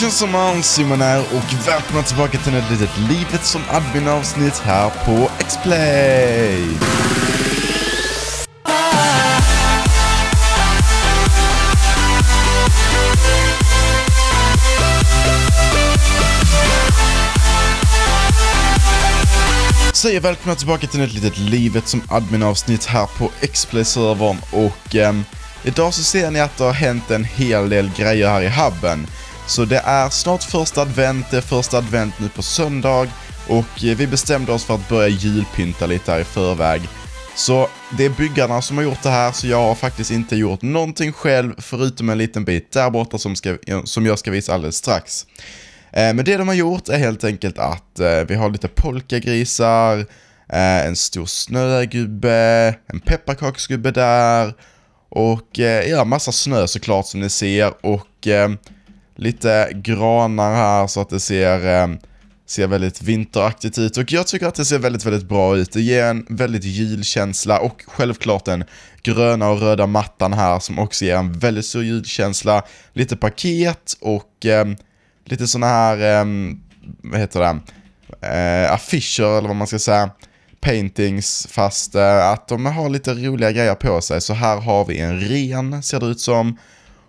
Tjena Tjänsteman Simon här och välkomna tillbaka till ett litet Livet som admin-avsnitt här på X-Play! Säger välkomna tillbaka till ett litet Livet som admin-avsnitt här på X-Play-servern och eh, idag så ser ni att det har hänt en hel del grejer här i hubben. Så det är snart första advent, det är första advent nu på söndag och eh, vi bestämde oss för att börja julpynta lite här i förväg. Så det är byggarna som har gjort det här så jag har faktiskt inte gjort någonting själv förutom en liten bit där borta som, ska, som jag ska visa alldeles strax. Eh, men det de har gjort är helt enkelt att eh, vi har lite polkagrisar, eh, en stor snögubbe, en pepparkaksgubbe där och eh, ja, massa snö såklart som ni ser och eh, lite granar här så att det ser, eh, ser väldigt vinteraktigt ut. Och jag tycker att det ser väldigt, väldigt bra ut. Det ger en väldigt julkänsla och självklart den gröna och röda mattan här som också ger en väldigt stor julkänsla. Lite paket och eh, lite sådana här, eh, vad heter det, eh, affischer eller vad man ska säga paintings fast eh, att de har lite roliga grejer på sig. Så här har vi en ren ser det ut som.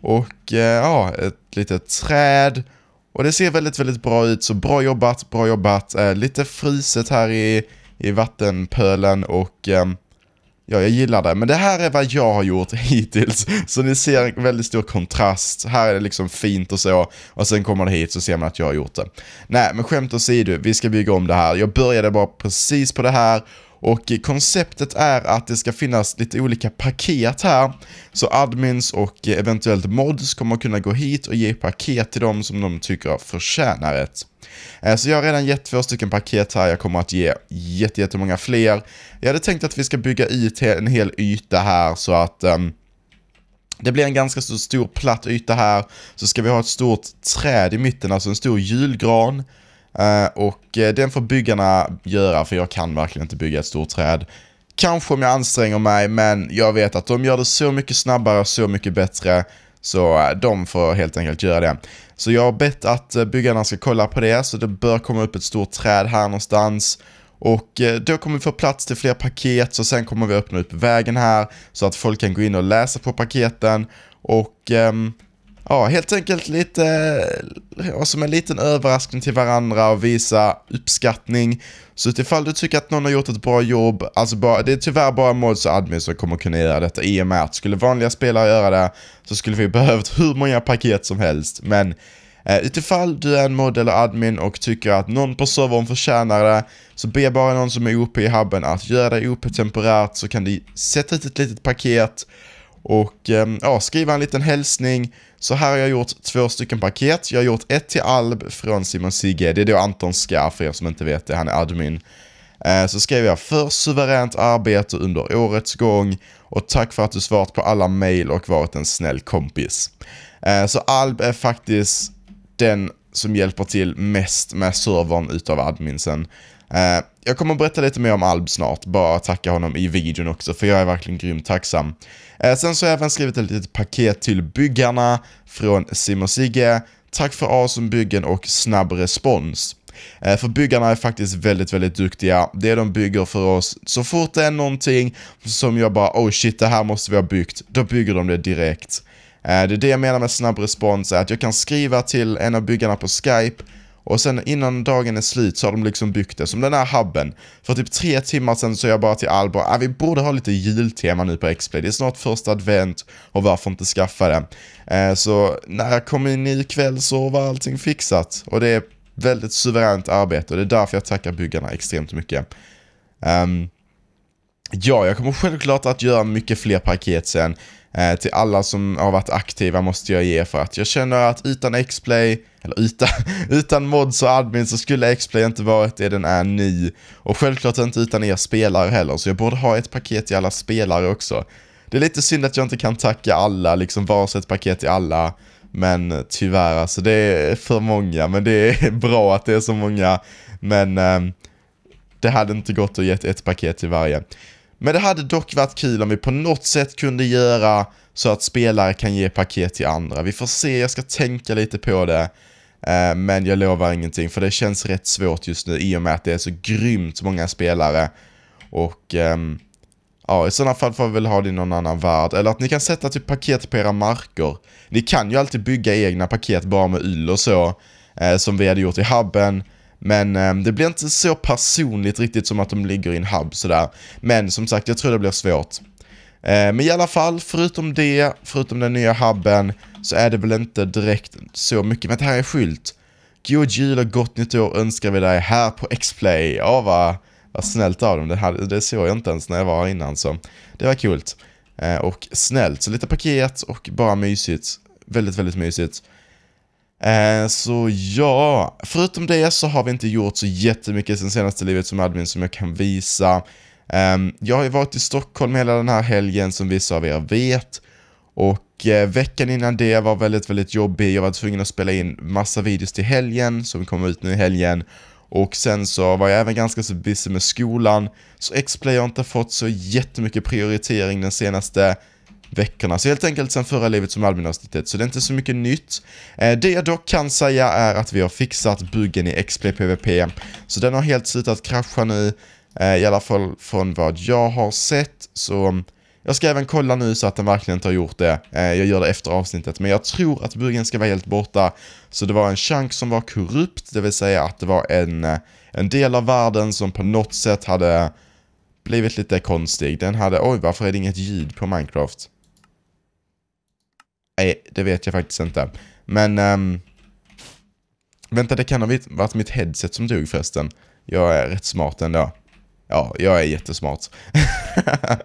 Och eh, ja, ett litet träd. Och det ser väldigt, väldigt bra ut, så bra jobbat, bra jobbat. Eh, lite fruset här i, i vattenpölen och eh, ja, jag gillar det. Men det här är vad jag har gjort hittills. Så ni ser en väldigt stor kontrast. Här är det liksom fint och så. Och sen kommer det hit så ser man att jag har gjort det. Nej, men skämt åsido, vi ska bygga om det här. Jag började bara precis på det här och konceptet är att det ska finnas lite olika paket här. Så admins och eventuellt mods kommer kunna gå hit och ge paket till dem som de tycker förtjänar ett. Eh, så jag har redan gett två stycken paket här, jag kommer att ge jättemånga fler. Jag hade tänkt att vi ska bygga ut en hel yta här så att um, det blir en ganska stor platt yta här. Så ska vi ha ett stort träd i mitten, alltså en stor julgran. Eh, och eh, den får byggarna göra, för jag kan verkligen inte bygga ett stort träd. Kanske om jag anstränger mig, men jag vet att de gör det så mycket snabbare och så mycket bättre. Så eh, de får helt enkelt göra det. Så jag har bett att byggarna ska kolla på det, så det bör komma upp ett stort träd här någonstans. Och då kommer vi få plats till fler paket, så sen kommer vi öppna upp vägen här så att folk kan gå in och läsa på paketen. Och ehm, ja, helt enkelt lite, ja, som en liten överraskning till varandra och visa uppskattning. Så ifall du tycker att någon har gjort ett bra jobb, alltså bara, det är tyvärr bara mods och admin som kommer kunna göra detta i och med att skulle vanliga spelare göra det så skulle vi behövt hur många paket som helst. Men eh, utifall du är en mod eller admin och tycker att någon på servern förtjänar det, så be bara någon som är OP i hubben att göra det OP temporärt så kan du sätta ut ett litet paket och ehm, ja, skriva en liten hälsning. Så här har jag gjort två stycken paket. Jag har gjort ett till Alb från Simon Sigge, det är då Anton Ska för er som inte vet det, han är admin. Eh, så skrev jag för suveränt arbete under årets gång och tack för att du svarat på alla mail och varit en snäll kompis. Eh, så Alb är faktiskt den som hjälper till mest med servern utav adminsen. Eh, jag kommer att berätta lite mer om Alb snart, bara tacka honom i videon också, för jag är verkligen grymt tacksam. Eh, sen så har jag även skrivit ett litet paket till byggarna från Simon Sigge. Tack för awesome byggen och snabb respons. Eh, för byggarna är faktiskt väldigt, väldigt duktiga. Det de bygger för oss, så fort det är någonting som jag bara oh shit, det här måste vi ha byggt, då bygger de det direkt. Det är det jag menar med snabb respons, är att jag kan skriva till en av byggarna på Skype och sen innan dagen är slut så har de liksom byggt det, som den här hubben. För typ tre timmar sen så är jag bara till Alba, ah, äh, vi borde ha lite jultema nu på X-Play, det är snart första advent och varför inte skaffa det? Eh, så när jag kom in ikväll så var allting fixat och det är väldigt suveränt arbete och det är därför jag tackar byggarna extremt mycket. Um, ja, jag kommer självklart att göra mycket fler paket sen. Eh, till alla som har varit aktiva måste jag ge för att jag känner att utan X-Play, eller utan, utan mods och admin så skulle X-Play inte varit det den är nu. Och självklart inte utan er spelare heller, så jag borde ha ett paket till alla spelare också. Det är lite synd att jag inte kan tacka alla, liksom varsitt paket till alla. Men tyvärr, alltså det är för många, men det är bra att det är så många. Men eh, det hade inte gått att ge ett paket till varje. Men det hade dock varit kul om vi på något sätt kunde göra så att spelare kan ge paket till andra. Vi får se, jag ska tänka lite på det. Eh, men jag lovar ingenting för det känns rätt svårt just nu i och med att det är så grymt många spelare. Och ehm, ja, i sådana fall får vi väl ha det i någon annan värld. Eller att ni kan sätta typ paket på era marker. Ni kan ju alltid bygga egna paket bara med ull och så. Eh, som vi hade gjort i hubben. Men eh, det blir inte så personligt riktigt som att de ligger i en hub sådär. Men som sagt, jag tror det blir svårt. Eh, men i alla fall, förutom det, förutom den nya hubben, så är det väl inte direkt så mycket. Men det här är skylt. God jul och gott nytt år önskar vi dig här på X-Play. Ja, vad, vad snällt av dem. Det, här, det såg jag inte ens när jag var här innan, så det var kul. Eh, och snällt, så lite paket och bara mysigt. Väldigt, väldigt mysigt. Eh, så ja, förutom det så har vi inte gjort så jättemycket sen senaste livet som admin som jag kan visa. Ehm, jag har ju varit i Stockholm hela den här helgen som vissa av er vet. Och eh, veckan innan det var väldigt, väldigt jobbig. Jag var tvungen att spela in massa videos till helgen som kommer ut nu i helgen. Och sen så var jag även ganska så busy med skolan. Så X-Play har inte fått så jättemycket prioritering den senaste veckorna. Så helt enkelt sen förra livet som admin-avsnittet, så det är inte så mycket nytt. Eh, det jag dock kan säga är att vi har fixat buggen i X-Play PVP. Så den har helt slutat krascha nu. Eh, I alla fall från vad jag har sett. Så mm, jag ska även kolla nu så att den verkligen inte har gjort det. Eh, jag gör det efter avsnittet. Men jag tror att buggen ska vara helt borta. Så det var en chunk som var korrupt. Det vill säga att det var en, eh, en del av världen som på något sätt hade blivit lite konstig. Den hade, oj varför är det inget ljud på Minecraft? Nej, det vet jag faktiskt inte. Men, um, vänta det kan ha varit mitt headset som dog förresten. Jag är rätt smart ändå. Ja, jag är jättesmart.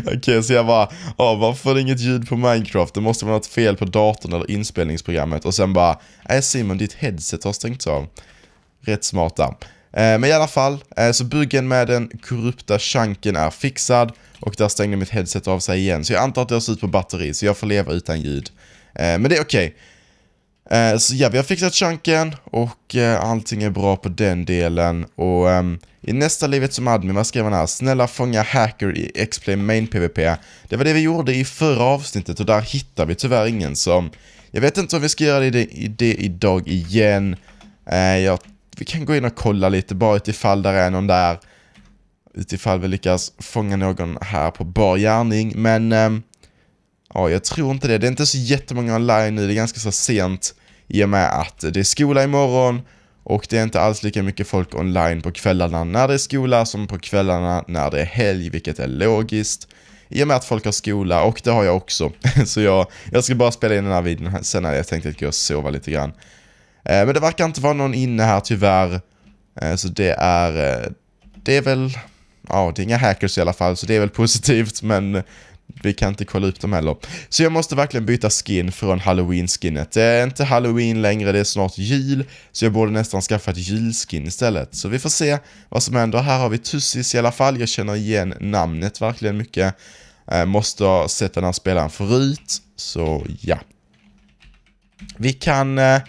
Okej, okay, så jag bara, ja, varför är det inget ljud på Minecraft? Det måste vara något fel på datorn eller inspelningsprogrammet. Och sen bara, nej Simon, ditt headset har stängts av. Rätt smarta. Eh, men i alla fall, eh, så buggen med den korrupta chanken är fixad. Och där stängde mitt headset av sig igen. Så jag antar att det har slut på batteri, så jag får leva utan ljud. Eh, men det är okej. Okay. Eh, så ja, vi har fixat chunken och eh, allting är bra på den delen. Och um, i nästa livet som admin, vad skrev man här? Snälla fånga hacker i X-Play Main PVP. Det var det vi gjorde i förra avsnittet och där hittar vi tyvärr ingen som... Jag vet inte om vi ska göra det, i det idag igen. Uh, jag, vi kan gå in och kolla lite bara utifall där är någon där. Utifall vi lyckas fånga någon här på bar gärning. Men um, Ja, jag tror inte det. Det är inte så jättemånga online nu, det är ganska så sent i och med att det är skola imorgon och det är inte alls lika mycket folk online på kvällarna när det är skola som på kvällarna när det är helg, vilket är logiskt. I och med att folk har skola, och det har jag också. så jag, jag ska bara spela in den här videon sen när jag tänkte att gå och sova lite grann. Eh, men det verkar inte vara någon inne här tyvärr. Eh, så det är, eh, det är väl, ja det är inga hackers i alla fall, så det är väl positivt, men vi kan inte kolla upp dem heller. Så jag måste verkligen byta skin från halloween-skinnet. Det är inte halloween längre, det är snart jul. Så jag borde nästan skaffa ett julskin istället. Så vi får se vad som händer. Här har vi Tussis i alla fall. Jag känner igen namnet verkligen mycket. Eh, måste ha sett den här spelaren förut. Så ja. Vi kan, eh,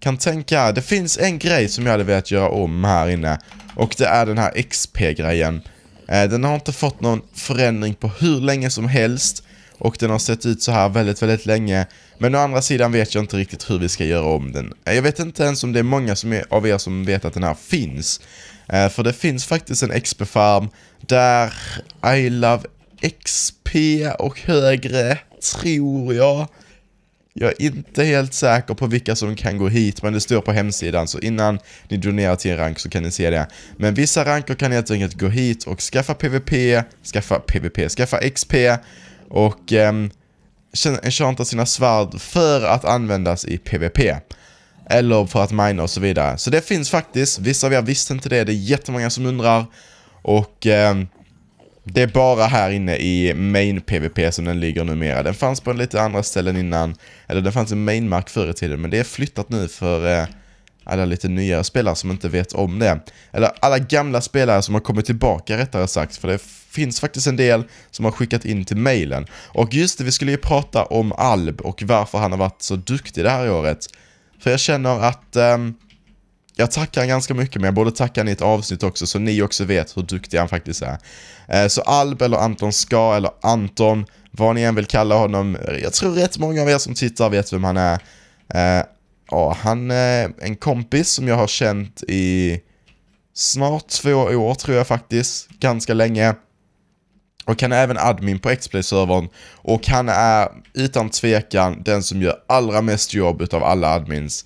kan tänka, det finns en grej som jag hade velat göra om här inne. Och det är den här XP-grejen. Eh, den har inte fått någon förändring på hur länge som helst och den har sett ut så här väldigt, väldigt länge. Men å andra sidan vet jag inte riktigt hur vi ska göra om den. Eh, jag vet inte ens om det är många som är, av er som vet att den här finns. Eh, för det finns faktiskt en XP-farm där I Love XP och högre, tror jag. Jag är inte helt säker på vilka som kan gå hit, men det står på hemsidan, så innan ni donerar till en rank så kan ni se det. Men vissa ranker kan helt enkelt gå hit och skaffa PVP, skaffa PVP, skaffa XP och ehm, um, enchanta sina svärd för att användas i PVP. Eller för att mina och så vidare. Så det finns faktiskt, vissa av er visste inte det, det är jättemånga som undrar. Och um, det är bara här inne i main PVP som den ligger numera. Den fanns på lite andra ställen innan, eller den fanns i mainmark förr i tiden, men det är flyttat nu för eh, alla lite nyare spelare som inte vet om det. Eller alla gamla spelare som har kommit tillbaka rättare sagt, för det finns faktiskt en del som har skickat in till mailen. Och just det, vi skulle ju prata om Alb och varför han har varit så duktig det här året. För jag känner att eh, jag tackar ganska mycket, men jag borde tacka han i ett avsnitt också, så ni också vet hur duktig han faktiskt är. Eh, så Alb eller Anton Ska eller Anton, vad ni än vill kalla honom, jag tror rätt många av er som tittar vet vem han är. Eh, ja, han är en kompis som jag har känt i snart två år tror jag faktiskt, ganska länge. Och han är även admin på Xplay-servern och han är utan tvekan den som gör allra mest jobb utav alla admins.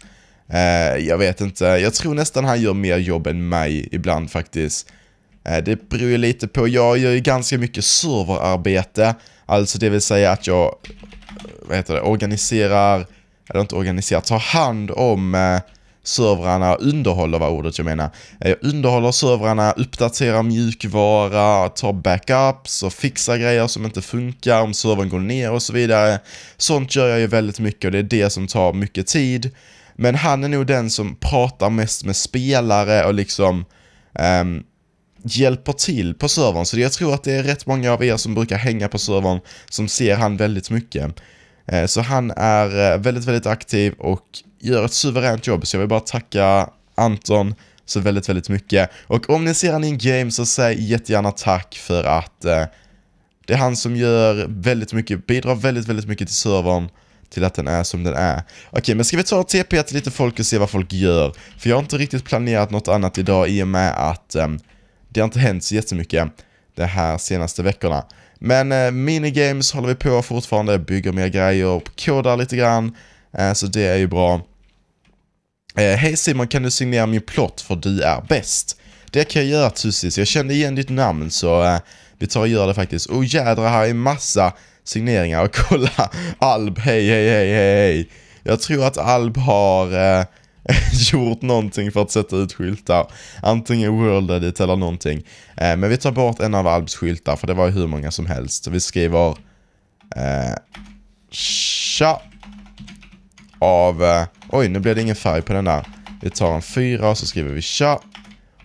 Eh, jag vet inte, jag tror nästan han gör mer jobb än mig ibland faktiskt. Eh, det beror ju lite på, jag gör ju ganska mycket serverarbete, alltså det vill säga att jag, vad heter det, organiserar, eller inte organiserar, tar hand om eh, servrarna, underhåller var ordet jag menar. Eh, jag underhåller servrarna, uppdaterar mjukvara, tar backups och fixar grejer som inte funkar om servern går ner och så vidare. Sånt gör jag ju väldigt mycket och det är det som tar mycket tid. Men han är nog den som pratar mest med spelare och liksom um, hjälper till på servern. Så jag tror att det är rätt många av er som brukar hänga på servern som ser han väldigt mycket. Eh, så han är eh, väldigt, väldigt aktiv och gör ett suveränt jobb. Så jag vill bara tacka Anton så väldigt, väldigt mycket. Och om ni ser han i en game så säg jättegärna tack för att eh, det är han som gör väldigt mycket, bidrar väldigt, väldigt mycket till servern till att den är som den är. Okej, men ska vi ta och TP till lite folk och se vad folk gör? För jag har inte riktigt planerat något annat idag i och med att um, det har inte hänt så jättemycket de här senaste veckorna. Men uh, minigames håller vi på fortfarande, bygger mer grejer, kodar lite grann. uh, så det är ju bra. Uh, Hej Simon, kan du signera min plott för du är bäst? Det kan jag göra Tussis, jag kände igen ditt namn så vi tar och gör det faktiskt. Oh jädra här är massa signeringar och kolla Alb, hej hej hej hej hej. Jag tror att Alb har eh, gjort någonting för att sätta ut skyltar. Antingen World Edit eller någonting. Eh, men vi tar bort en av Albs skyltar för det var ju hur många som helst. så Vi skriver eh, Tja av, eh, oj nu blev det ingen färg på den där. Vi tar en fyra och så skriver vi tja.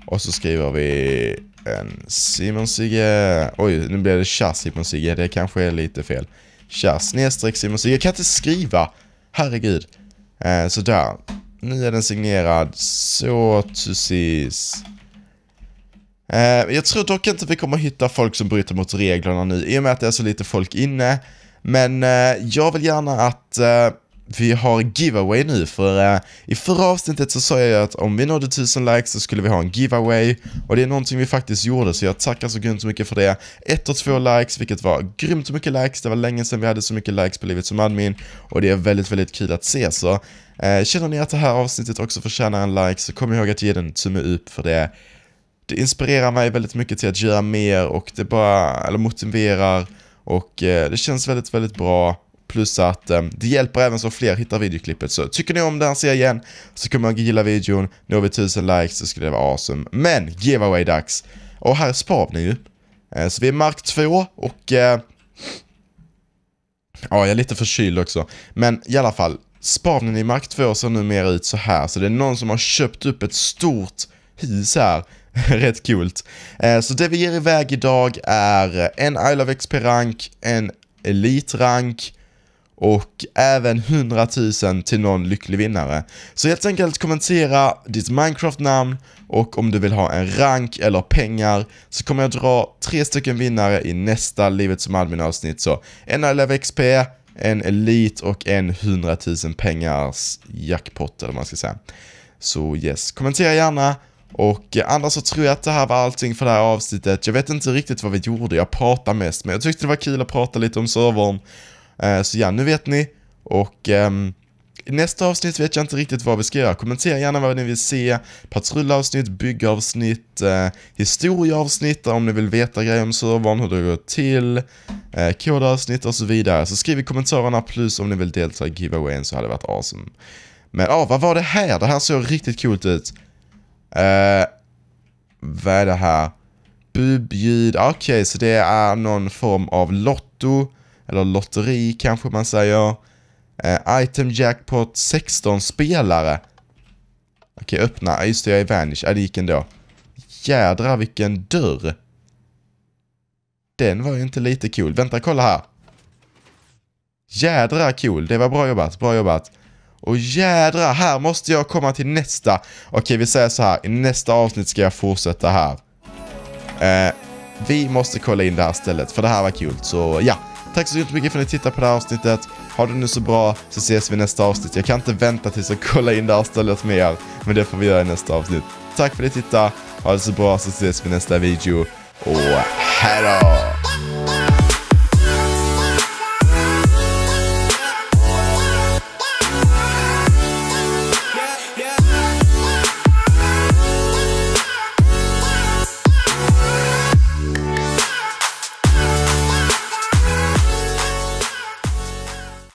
Och så skriver vi en Simon Sigge, oj nu blev det tja Simon Sigge, det kanske är lite fel. Tja snedstreck Simon Sigge, jag kan inte skriva, herregud. Eh, sådär, nu är den signerad. Så, precis. Eh, jag tror dock inte vi kommer hitta folk som bryter mot reglerna nu, i och med att det är så lite folk inne. Men eh, jag vill gärna att eh, vi har giveaway nu, för uh, i förra avsnittet så sa jag att om vi nådde 1000 likes så skulle vi ha en giveaway. Och det är någonting vi faktiskt gjorde, så jag tackar så grymt mycket för det. Ett och två likes, vilket var grymt mycket likes. Det var länge sedan vi hade så mycket likes på livet som admin. Och det är väldigt, väldigt kul att se, så uh, känner ni att det här avsnittet också förtjänar en like så kom ihåg att ge den en tumme upp för det. Det inspirerar mig väldigt mycket till att göra mer och det bara, eller motiverar. Och uh, det känns väldigt, väldigt bra. Plus att eh, det hjälper även så fler hittar videoklippet. Så tycker ni om den här serien så kommer jag gilla videon. Når vi 1000 likes så skulle det vara awesome. Men giveaway-dags. Och här är spavning ju. Eh, så vi är mark 2 och... Eh, ja, jag är lite förkyld också. Men i alla fall, Spavnen i mark 2 ser numera ut så här. Så det är någon som har köpt upp ett stort hus här. Rätt coolt. Eh, så det vi ger iväg idag är en I Love XP-rank, en Elite-rank, och även 100 000 till någon lycklig vinnare. Så helt enkelt kommentera ditt Minecraft-namn och om du vill ha en rank eller pengar så kommer jag dra tre stycken vinnare i nästa Livet som admin-avsnitt. Så en Elev XP, en Elite och en 100 000 pengars jackpot eller vad man ska säga. Så yes, kommentera gärna. Och eh, annars så tror jag att det här var allting för det här avsnittet. Jag vet inte riktigt vad vi gjorde, jag pratade mest, men jag tyckte det var kul att prata lite om servern. Eh, så ja, nu vet ni. Och um, i nästa avsnitt vet jag inte riktigt vad vi ska göra. Kommentera gärna vad ni vill se. Patrullavsnitt, byggavsnitt, eh, historieavsnitt om ni vill veta grejer om servern, hur det går till, eh, kodavsnitt och så vidare. Så skriv i kommentarerna plus om ni vill delta i giveawayen så hade det varit awesome. Men ja, ah, vad var det här? Det här såg riktigt coolt ut. Eh, vad är det här? Bubjud, okej okay, så det är någon form av lotto eller lotteri kanske man säger. Uh, item jackpot 16 spelare. Okej, okay, öppna. Just det, jag är vanish. Ja, det gick ändå. Jädrar vilken dörr. Den var ju inte lite cool. Vänta, kolla här. Jädra cool. Det var bra jobbat, bra jobbat. Och jädra, här måste jag komma till nästa. Okej, vi säger så här. I nästa avsnitt ska jag fortsätta här. Uh, vi måste kolla in det här stället, för det här var kul. Så ja. Tack så jättemycket för att ni tittade på det här avsnittet. Ha det nu så bra, så ses vi i nästa avsnitt. Jag kan inte vänta tills jag kollar in det här stället mer, men det får vi göra i nästa avsnitt. Tack för att ni tittade, ha det så bra så ses vi i nästa video och hejdå!